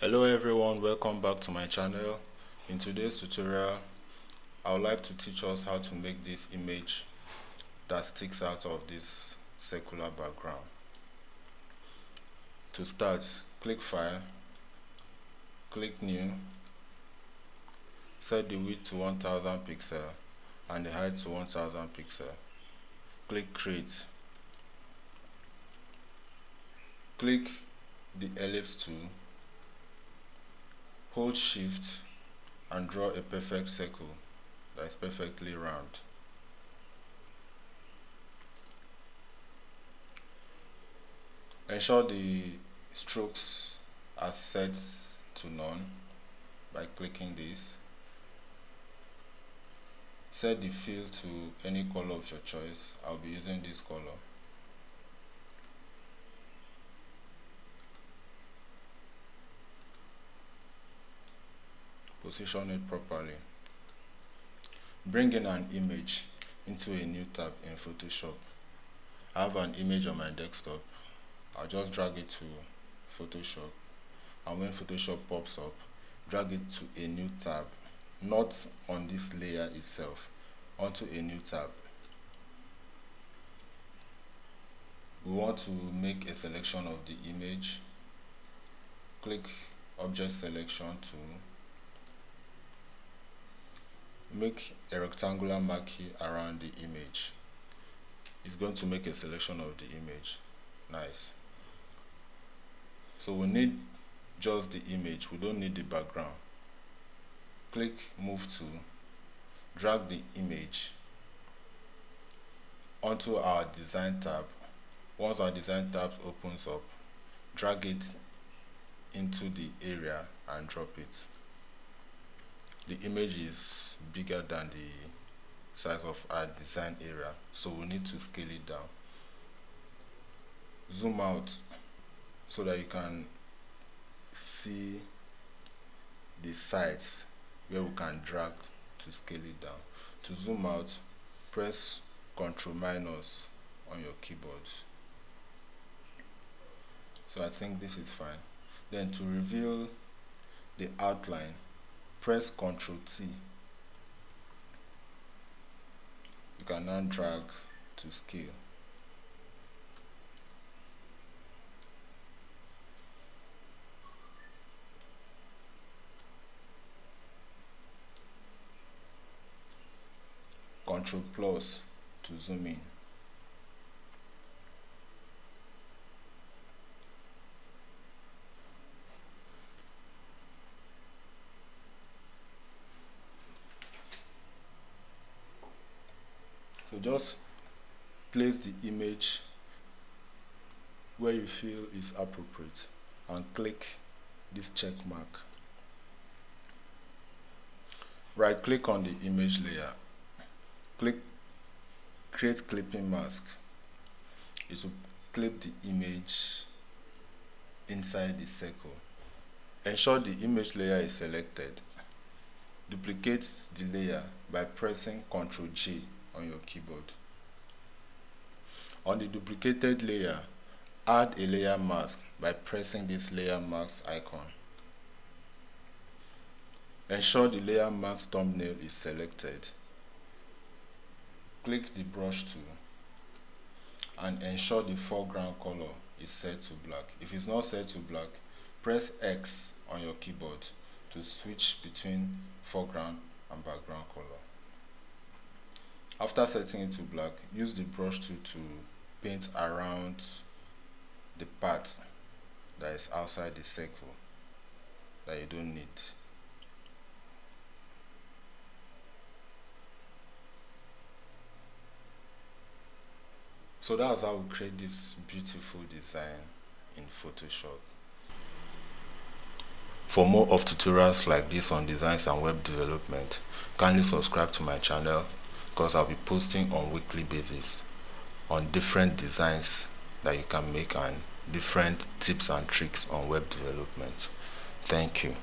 hello everyone. Welcome back to my channel. In today's tutorial I would like to teach us how to make this image that sticks out of this circular background. To start click file click new set the width to 1000 pixel and the height to 1000 pixel. Click create. Click the ellipse tool hold shift and draw a perfect circle that is perfectly round. Ensure the strokes are set to none by clicking this. Set the fill to any color of your choice. I'll be using this color. Position it properly. Bring in an image into a new tab in Photoshop. I have an image on my desktop. I'll just drag it to Photoshop and when Photoshop pops up, drag it to a new tab, not on this layer itself, onto a new tab. We want to make a selection of the image. Click Object Selection tool make a rectangular marquee around the image. It's going to make a selection of the image. Nice. So we need just the image. We don't need the background. Click move to drag the image onto our design tab. Once our design tab opens up drag it into the area and drop it the image is bigger than the size of our design area so we need to scale it down. Zoom out so that you can see the sides where we can drag to scale it down. To zoom out press ctrl minus on your keyboard. So I think this is fine. Then to reveal the outline press Ctrl T. You can now drag to scale. Ctrl plus to zoom in. Just place the image where you feel is appropriate and click this check mark. Right click on the image layer. Click create clipping mask. Is to clip the image inside the circle. Ensure the image layer is selected. Duplicate the layer by pressing ctrl J on your keyboard. On the duplicated layer, add a layer mask by pressing this layer mask icon. Ensure the layer mask thumbnail is selected. Click the brush tool and ensure the foreground color is set to black. If it's not set to black, press X on your keyboard to switch between foreground and background color. After setting it to black, use the brush tool to paint around the part that is outside the circle that you don't need. So that's how we create this beautiful design in Photoshop. For more of tutorials like this on designs and web development, kindly subscribe to my channel because I'll be posting on weekly basis on different designs that you can make and different tips and tricks on web development. Thank you.